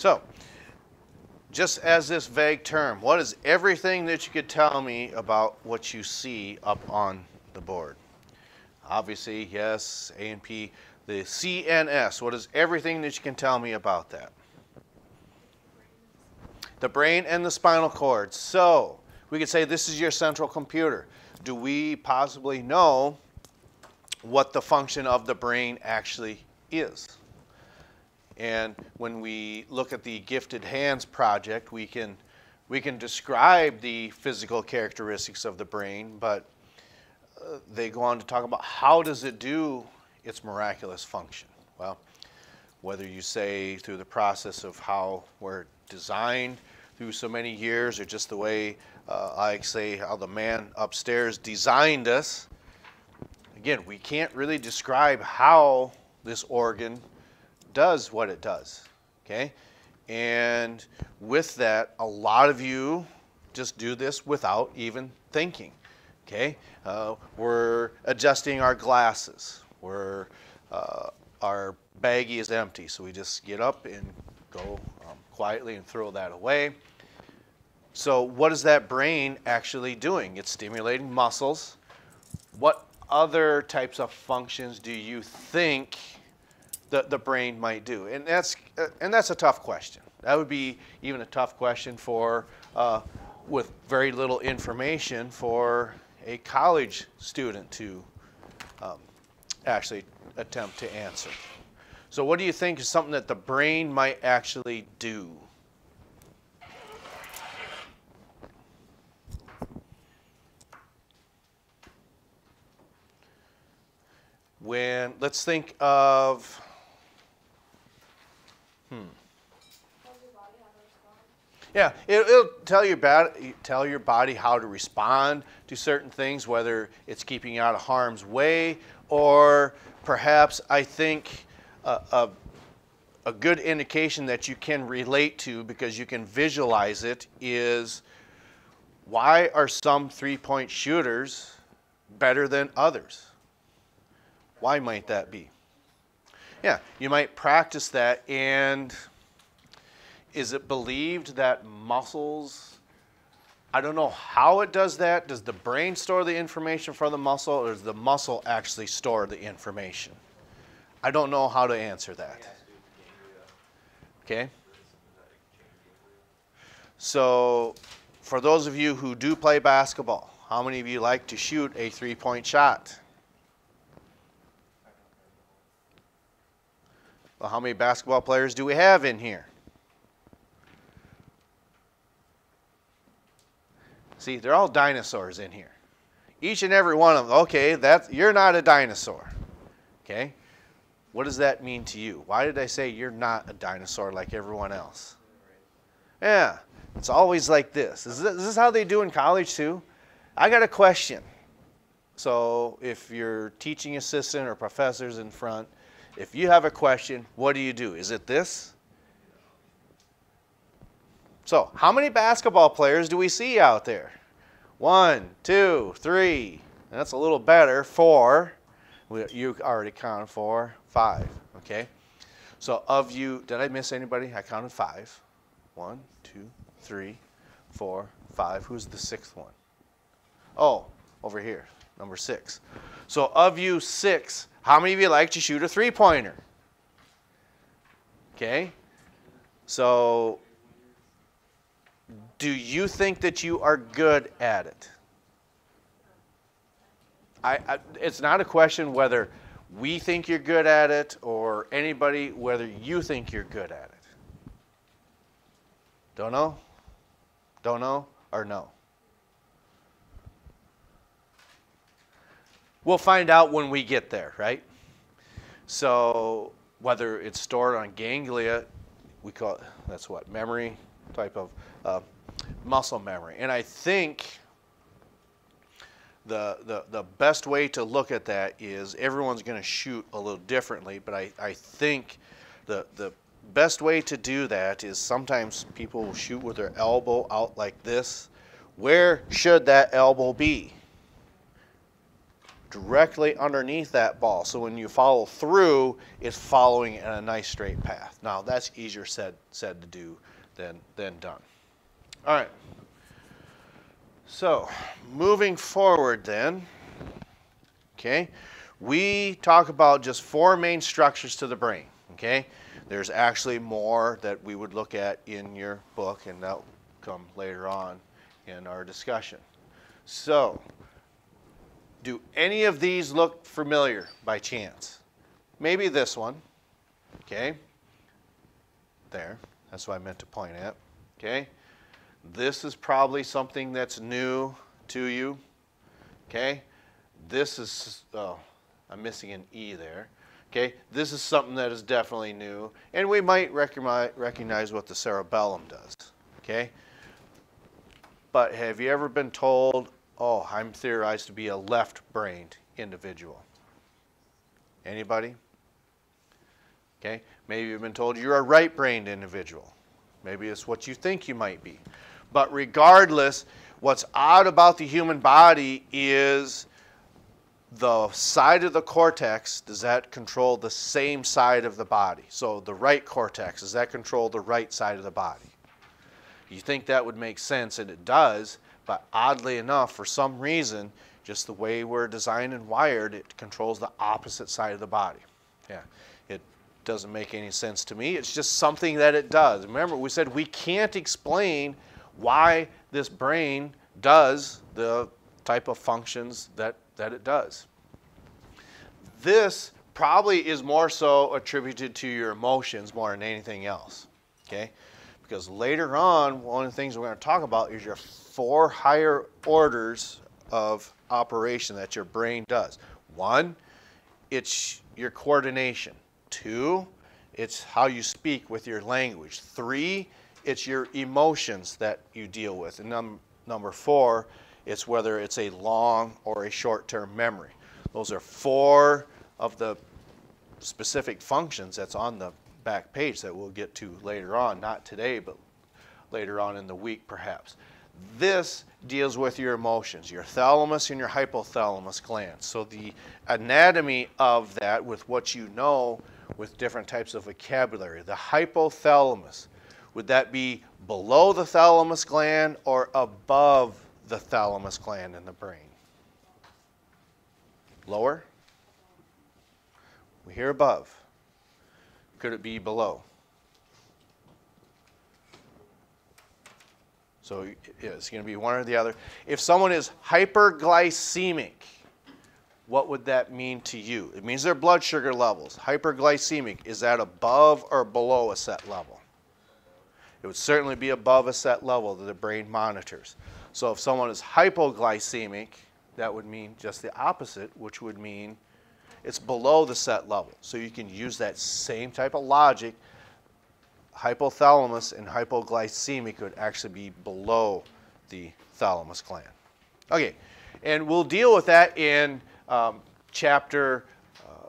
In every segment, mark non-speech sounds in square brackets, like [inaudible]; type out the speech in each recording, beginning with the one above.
So, just as this vague term, what is everything that you could tell me about what you see up on the board? Obviously, yes, A and P. The CNS, what is everything that you can tell me about that? The brain and the spinal cord. So, we could say this is your central computer. Do we possibly know what the function of the brain actually is? And when we look at the Gifted Hands project, we can, we can describe the physical characteristics of the brain, but uh, they go on to talk about how does it do its miraculous function. Well, whether you say through the process of how we're designed through so many years, or just the way uh, I say how the man upstairs designed us, again, we can't really describe how this organ does what it does. Okay? And with that, a lot of you just do this without even thinking. Okay? Uh, we're adjusting our glasses. We're, uh, our baggie is empty, so we just get up and go um, quietly and throw that away. So, what is that brain actually doing? It's stimulating muscles. What other types of functions do you think the, the brain might do? And that's, uh, and that's a tough question. That would be even a tough question for, uh, with very little information for a college student to um, actually attempt to answer. So what do you think is something that the brain might actually do? When, let's think of Hmm. Yeah, it, will tell your, body, tell your body how to respond to certain things, whether it's keeping you out of harm's way, or perhaps I think a, a, a good indication that you can relate to because you can visualize it is why are some three point shooters better than others? Why might that be? Yeah, you might practice that. And is it believed that muscles, I don't know how it does that. Does the brain store the information for the muscle, or does the muscle actually store the information? I don't know how to answer that. Okay? So, for those of you who do play basketball, how many of you like to shoot a three point shot? Well, how many basketball players do we have in here? See, they're all dinosaurs in here. Each and every one of them. Okay, that's you're not a dinosaur. Okay? What does that mean to you? Why did I say you're not a dinosaur like everyone else? Yeah, it's always like this. Is this, is this how they do in college too? I got a question. So if your teaching assistant or professor's in front, if you have a question, what do you do? Is it this? So, how many basketball players do we see out there? One, two, three. That's a little better. Four. You already counted four, five. Okay. So, of you, did I miss anybody? I counted five. One, two, three, four, five. Who's the sixth one? Oh, over here, number six. So, of you six, how many of you like to shoot a three pointer? Okay. So, do you think that you are good at it? I, I, it's not a question whether we think you're good at it or anybody whether you think you're good at it. Don't know? Don't know or no? We'll find out when we get there, right? So whether it's stored on ganglia, we call it, that's what, memory type of uh, muscle memory. And I think the, the, the best way to look at that is everyone's going to shoot a little differently, but I, I think the, the best way to do that is sometimes people will shoot with their elbow out like this. Where should that elbow be? Directly underneath that ball. So when you follow through, it's following in a nice straight path. Now that's easier said said to do than than done. All right. So moving forward then, okay, we talk about just four main structures to the brain. Okay, there's actually more that we would look at in your book, and that'll come later on in our discussion. So do any of these look familiar by chance? Maybe this one. Okay. There. That's what I meant to point at. Okay. This is probably something that's new to you. Okay. This is, oh, I'm missing an E there. Okay. This is something that is definitely new. And we might recognize what the cerebellum does. Okay. But have you ever been told oh, I'm theorized to be a left-brained individual. Anybody? Okay, maybe you've been told you're a right-brained individual. Maybe it's what you think you might be. But regardless, what's odd about the human body is the side of the cortex, does that control the same side of the body? So the right cortex, does that control the right side of the body? You think that would make sense, and it does, but oddly enough, for some reason, just the way we're designed and wired, it controls the opposite side of the body. Yeah, it doesn't make any sense to me. It's just something that it does. Remember, we said we can't explain why this brain does the type of functions that, that it does. This probably is more so attributed to your emotions more than anything else. Okay? Because later on, one of the things we're going to talk about is your four higher orders of operation that your brain does. One, it's your coordination. Two, it's how you speak with your language. Three, it's your emotions that you deal with. And num number four, it's whether it's a long or a short-term memory. Those are four of the specific functions that's on the back page that we'll get to later on, not today, but later on in the week perhaps. This deals with your emotions, your thalamus and your hypothalamus glands. So the anatomy of that with what you know with different types of vocabulary. The hypothalamus, would that be below the thalamus gland or above the thalamus gland in the brain? Lower? We hear above. Could it be below? So it's going to be one or the other. If someone is hyperglycemic, what would that mean to you? It means their blood sugar levels. Hyperglycemic, is that above or below a set level? It would certainly be above a set level that the brain monitors. So if someone is hypoglycemic, that would mean just the opposite, which would mean it's below the set level. So you can use that same type of logic hypothalamus and hypoglycemic would actually be below the thalamus gland. Okay, and we'll deal with that in um, chapter uh,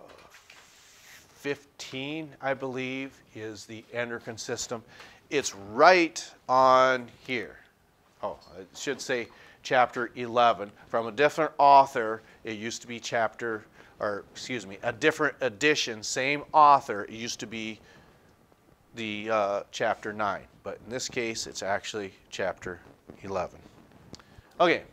15, I believe, is the endocrine system. It's right on here. Oh, it should say chapter 11. From a different author, it used to be chapter, or excuse me, a different edition, same author, it used to be the uh, chapter 9, but in this case, it's actually chapter 11. Okay,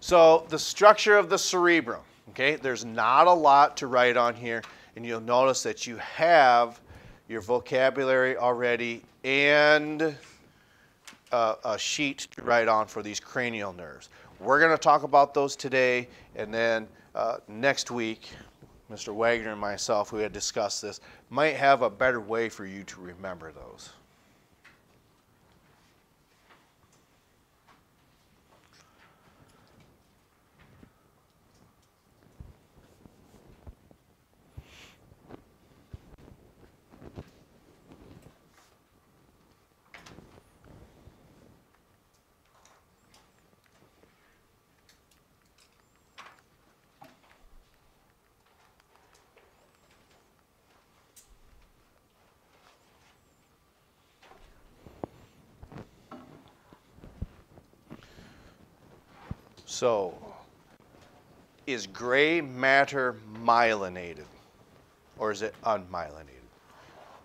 so the structure of the cerebrum, okay, there's not a lot to write on here, and you'll notice that you have your vocabulary already and uh, a sheet to write on for these cranial nerves. We're going to talk about those today, and then uh, next week Mr. Wagner and myself, who had discussed this, might have a better way for you to remember those. So, is gray matter myelinated or is it unmyelinated?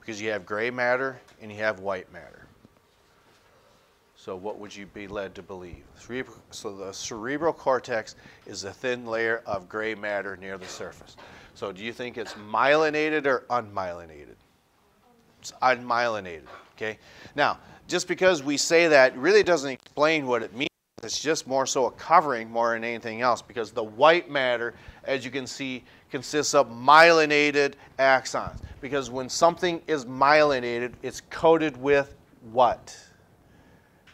Because you have gray matter and you have white matter. So what would you be led to believe? So the cerebral cortex is a thin layer of gray matter near the surface. So do you think it's myelinated or unmyelinated? It's unmyelinated, okay? Now, just because we say that really doesn't explain what it means. It's just more so a covering more than anything else because the white matter, as you can see, consists of myelinated axons. Because when something is myelinated, it's coated with what?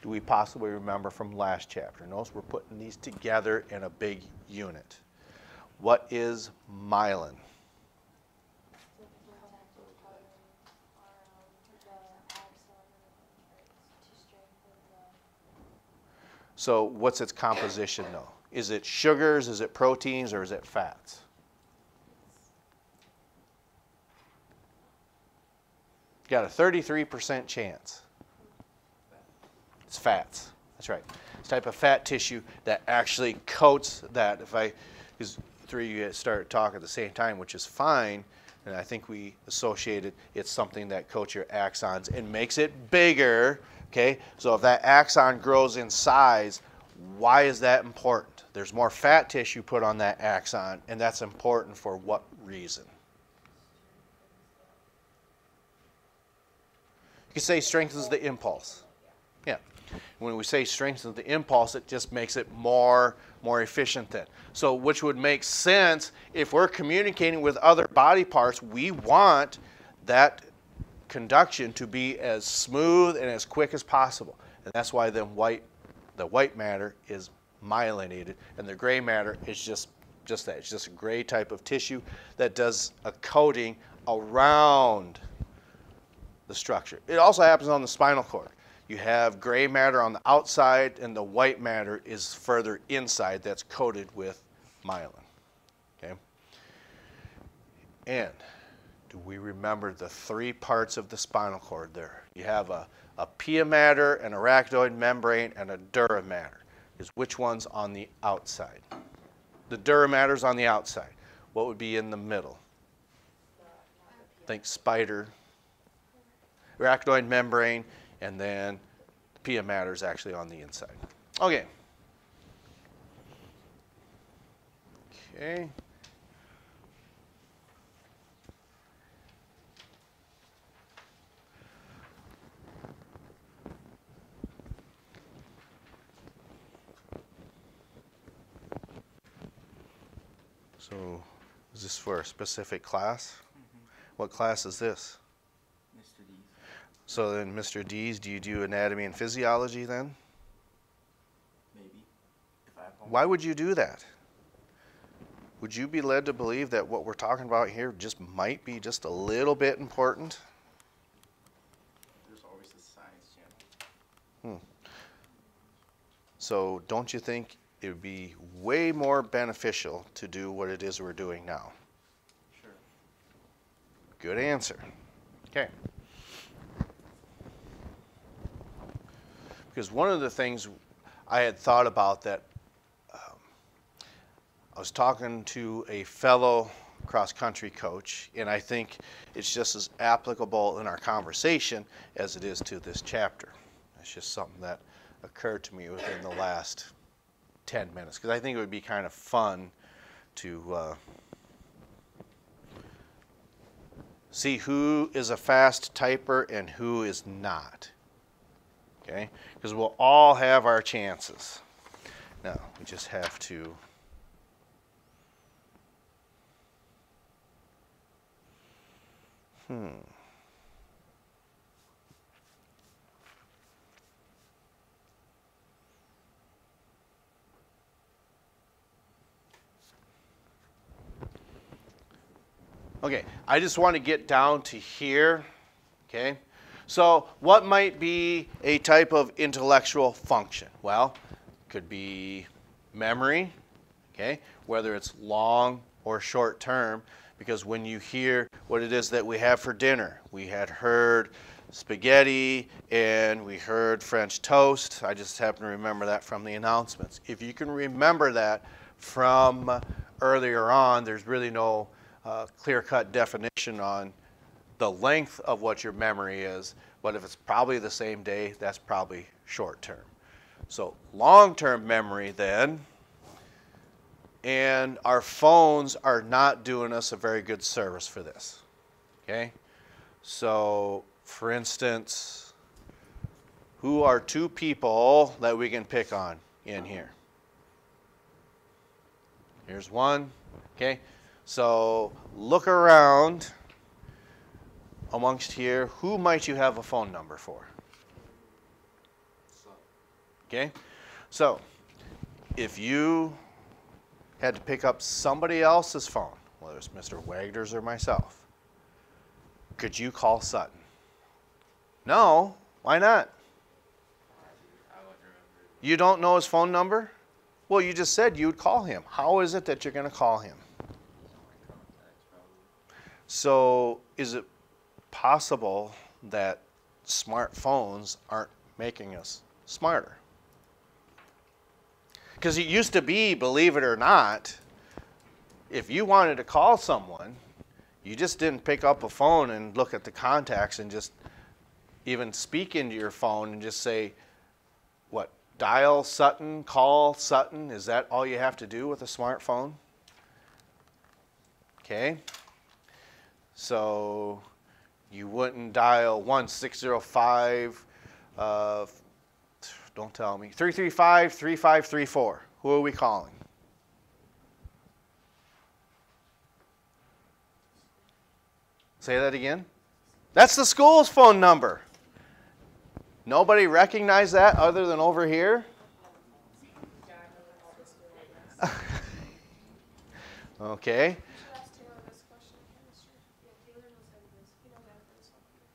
Do we possibly remember from last chapter? Notice we're putting these together in a big unit. What is myelin? So what's its composition though? Is it sugars, is it proteins, or is it fats? got a 33% chance. It's fats. That's right. It's type of fat tissue that actually coats that. If I, because three of you start talking at the same time, which is fine, and I think we associated it's something that coats your axons and makes it bigger. Okay, so if that axon grows in size, why is that important? There's more fat tissue put on that axon, and that's important for what reason? You could say strengthens the impulse. Yeah. When we say strengthens the impulse, it just makes it more more efficient then. So which would make sense if we're communicating with other body parts, we want that conduction to be as smooth and as quick as possible. And that's why then white the white matter is myelinated and the gray matter is just just that. It's just a gray type of tissue that does a coating around the structure. It also happens on the spinal cord. You have gray matter on the outside, and the white matter is further inside that's coated with myelin. Okay? And do we remember the three parts of the spinal cord there? You have a, a pia mater, an arachnoid membrane, and a dura mater. Is which one's on the outside? The dura mater's on the outside. What would be in the middle? Think spider, arachnoid membrane, and then the pia mater is actually on the inside. Okay. Okay. So, is this for a specific class? Mm -hmm. What class is this? Mr. D's. So then, Mr. Dees, do you do anatomy and physiology then? Maybe. If I Why would you do that? Would you be led to believe that what we're talking about here just might be just a little bit important? There's always the science channel. Hmm. So don't you think it would be way more beneficial to do what it is we're doing now? Sure. Good answer. Okay. Because one of the things I had thought about that um, I was talking to a fellow cross country coach, and I think it's just as applicable in our conversation as it is to this chapter. It's just something that occurred to me within the last 10 minutes because I think it would be kind of fun to uh, see who is a fast typer and who is not okay? Because we'll all have our chances. Now, we just have to Hmm. Okay, I just want to get down to here, okay? So what might be a type of intellectual function? Well, could be memory, okay, whether it's long or short term, because when you hear what it is that we have for dinner, we had heard spaghetti and we heard French toast. I just happen to remember that from the announcements. If you can remember that from earlier on, there's really no uh, clear-cut definition on the length of what your memory is, but if it's probably the same day, that's probably short-term. So long-term memory then, and our phones are not doing us a very good service for this. Okay? So, for instance, who are two people that we can pick on in here? Here's one. Okay? So, look around amongst here. Who might you have a phone number for? Okay? So, if you had to pick up somebody else's phone, whether it's Mr. Wagner's or myself, could you call Sutton? No. Why not? You don't know his phone number? Well, you just said you'd call him. How is it that you're going to call him? So, is it possible that smartphones aren't making us smarter? Because it used to be, believe it or not, if you wanted to call someone, you just didn't pick up a phone and look at the contacts and just even speak into your phone and just say, what, dial Sutton, call Sutton? Is that all you have to do with a smartphone? Okay. So you wouldn't dial 1605, uh, don't tell me, 335 3534. Who are we calling? Say that again. That's the school's phone number. Nobody recognize that other than over here? [laughs] okay.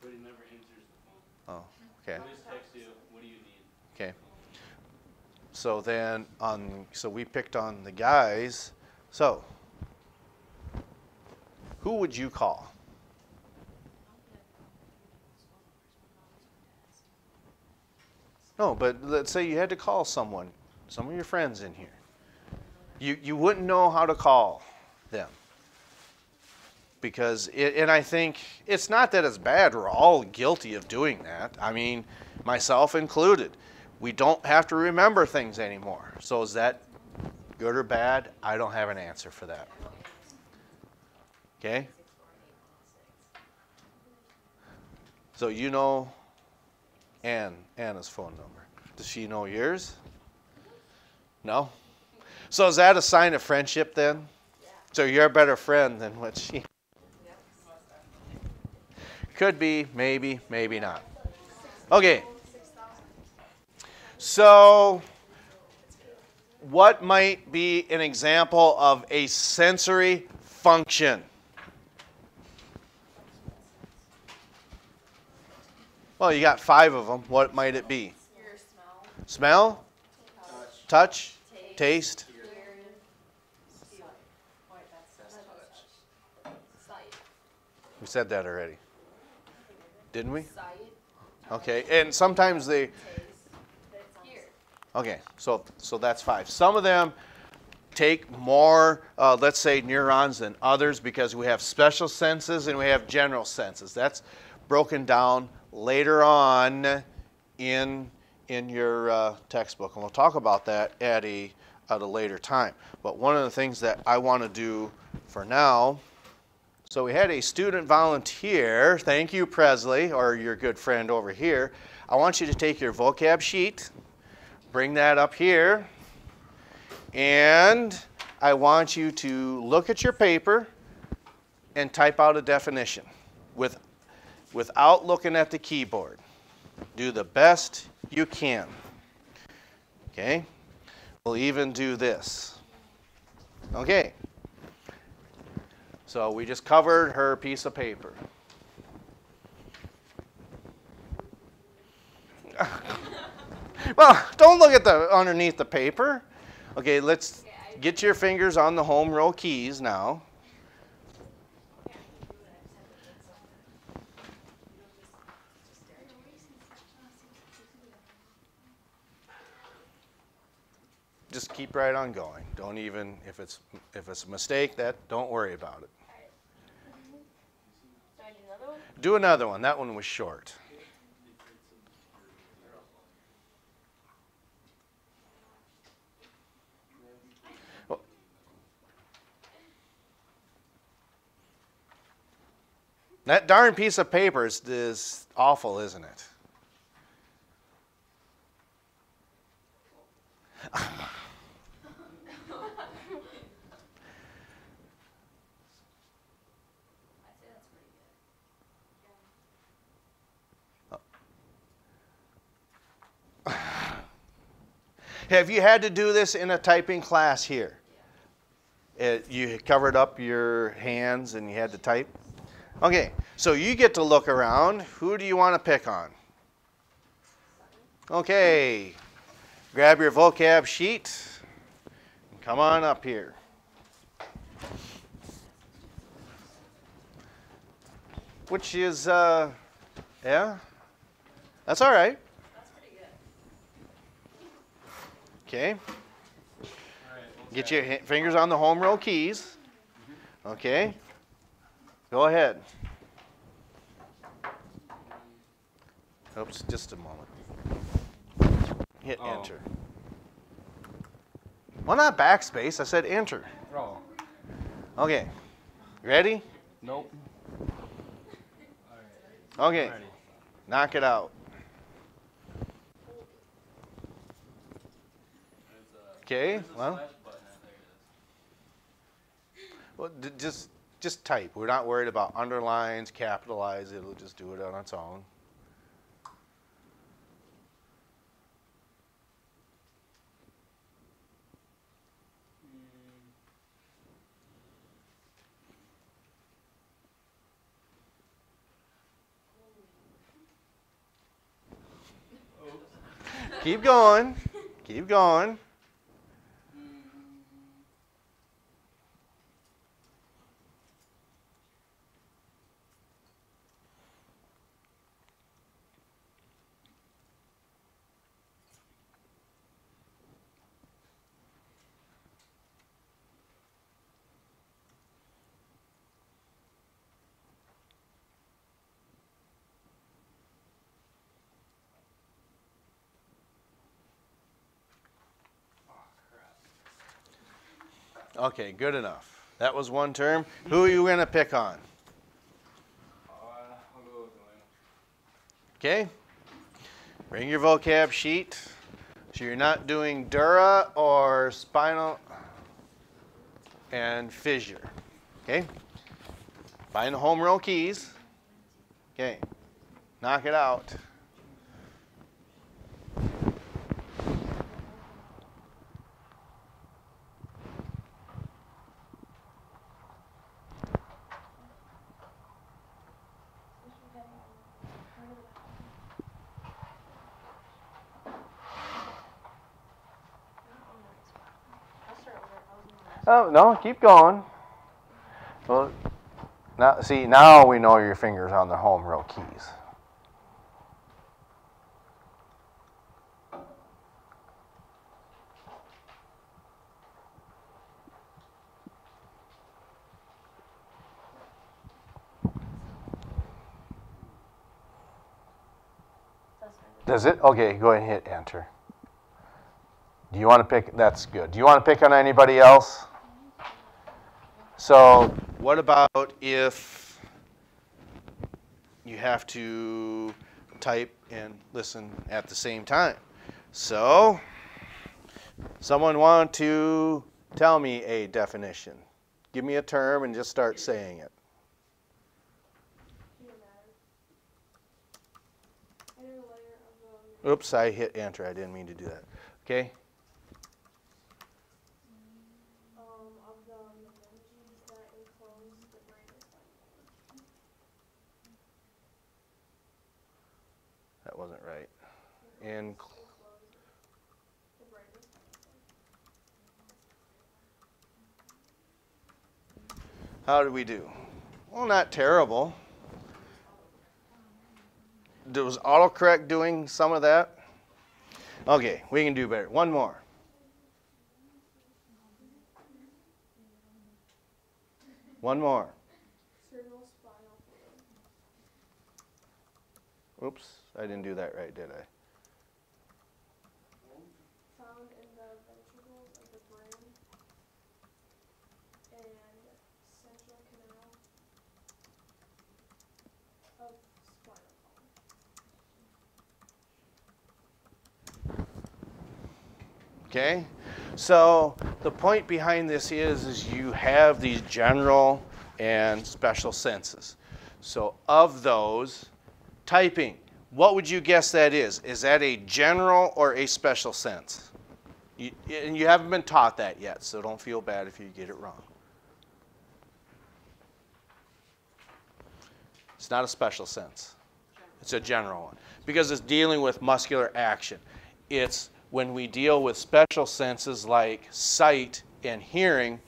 But he never answers the phone. Oh, okay. He'll just text you, what do you need? Okay. So then on so we picked on the guys. So who would you call? No, but let's say you had to call someone, some of your friends in here. You you wouldn't know how to call them. Because it, and I think it's not that it's bad. We're all guilty of doing that. I mean, myself included. We don't have to remember things anymore. So is that good or bad? I don't have an answer for that. Okay? So you know Ann, Anna's phone number. Does she know yours? No? So is that a sign of friendship then? So you're a better friend than what she could be, maybe, maybe not. Okay. So, what might be an example of a sensory function? Well, you got five of them. What might it be? Smell, Smell, touch, taste. hearing, feel. Wait, that's touch. Sight. We said that already, didn't we? Sight, Okay, and sometimes they. Okay, so so that's five. Some of them take more, uh, let's say, neurons than others because we have special senses and we have general senses. That's broken down later on in in your uh, textbook, and we'll talk about that at a at a later time. But one of the things that I want to do for now. So we had a student volunteer. Thank you, Presley, or your good friend over here. I want you to take your vocab sheet, bring that up here, and I want you to look at your paper and type out a definition with, without looking at the keyboard. Do the best you can. Okay? We'll even do this. Okay. So we just covered her piece of paper. Well, [laughs] don't look at the underneath the paper. Okay, let's get your fingers on the home row keys now. just keep right on going. Don't even if it's if it's a mistake, that don't worry about it. Do I do another one? Do another one. That one was short. That darn piece of paper is, is awful, isn't it? I'd say that's pretty good. Have you had to do this in a typing class here? It, uh, you covered up your hands and you had to type? Okay, so you get to look around. Who do you want to pick on? Okay, grab your vocab sheet. and Come on up here. Which is, uh, yeah, that's all right. Okay. Get your fingers on the home row keys. Okay. Go ahead. Oops, just a moment. Hit Oh. enter. Well, not backspace. I said enter. Oh, Okay. Ready? nope. Okay. Alrighty. Knock it out. A- Okay. Well, button. There it is. well just just type. We're not worried about underlines, capitalize. It'll just do it on its own. Keep going. Keep going. Okay, good enough. That was one term. Who are you going to pick on? Okay? Bring your vocab sheet. So you're not doing dura or spinal and fissure. Okay? Find the home row keys. Okay. Knock it out. I'll start over. I was in the Oh, no, keep going. Well, now, see, now we know your fingers on the home row keys. Does it? Okay, go ahead and hit enter. Do you want to pick? That's good. Do you want to pick on anybody else? So, what about if you have to type and listen at the same time? So, someone want to tell me a definition? Give me a term and just start saying it. Oops, I hit enter. I didn't mean to do that. Okay? That wasn't right. And How did we do? Well, not terrible. Was autocorrect doing some of that? Okay, we can do better. One more. One more. Oops, I didn't do that right, did I? Found in the ventricles of the brain and central canal of spinal column. Okay? So the point behind this is, is you have these general and special senses. So of those, typing, what would you guess that is? Is that a general or a special sense? You, and you haven't been taught that yet, so don't feel bad if you get it wrong. It's not a special sense. It's a general one because it's dealing with muscular action. It's when we deal with special senses like sight and hearing,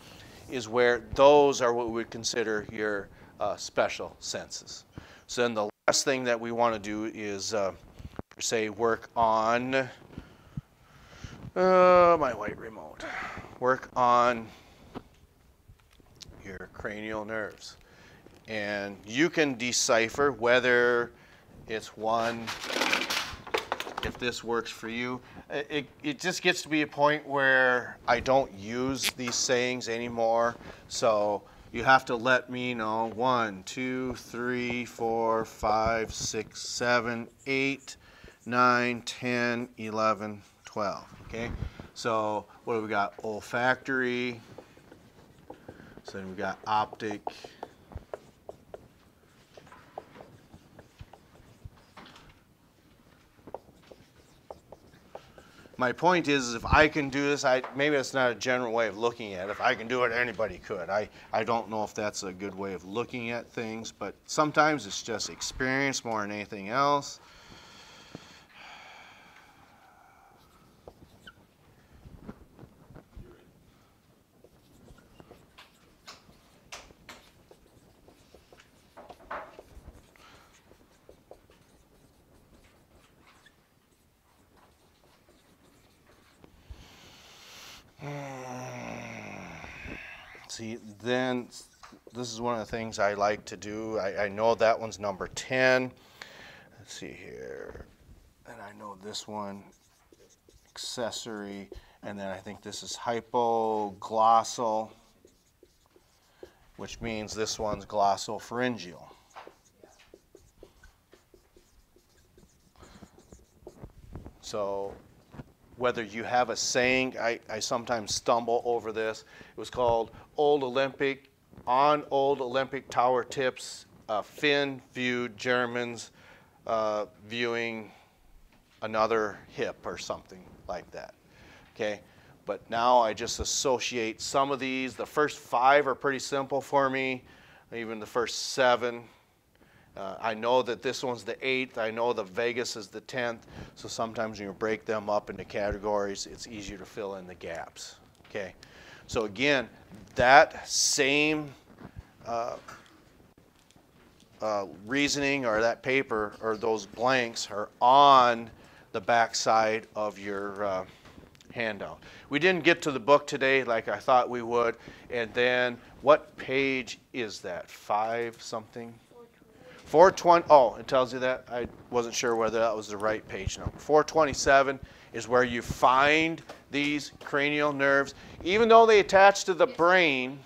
is where those are what we would consider your uh, special senses. So then the last thing that we want to do is, uh, say, work on uh, my white remote. Work on your cranial nerves. And you can decipher whether it's one, if this works for you. It, it just gets to be a point where I don't use these sayings anymore. So you have to let me know one, two, three, four, five, six, seven, eight, nine, ten, eleven, twelve. Okay? So what do we got? Olfactory. So then we got optic. My point is, if I can do this, I, maybe that's not a general way of looking at it. If I can do it, anybody could. I, I don't know if that's a good way of looking at things, but sometimes it's just experience more than anything else. See, then this is one of the things I like to do. I, I know that one's number 10. Let's see here. And I know this one, accessory. And then I think this is hypoglossal, which means this one's glossopharyngeal. So whether you have a saying, I, I sometimes stumble over this. It was called Old Olympic, on Old Olympic Tower tips, uh, Finn viewed Germans uh, viewing another hip or something like that. Okay, but now I just associate some of these. The first five are pretty simple for me, even the first seven. Uh, I know that this one's the eighth. I know the vagus is the tenth. So sometimes when you break them up into categories, it's easier to fill in the gaps. Okay. So again, that same uh, uh, reasoning or that paper or those blanks are on the back side of your uh, handout. We didn't get to the book today like I thought we would. And then what page is that? Five something? 420, oh, it tells you that. I wasn't sure whether that was the right page number. 427 is where you find these cranial nerves. Even though they attach to the brain,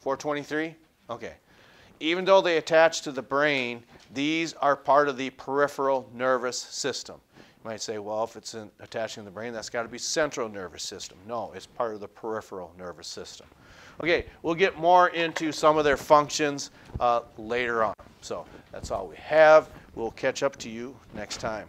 423? Okay. Even though they attach to the brain, these are part of the peripheral nervous system. You might say, well, if it's in, attaching to the brain, that's got to be central nervous system. No, it's part of the peripheral nervous system. Okay, we'll get more into some of their functions uh, later on. So that's all we have. We'll catch up to you next time.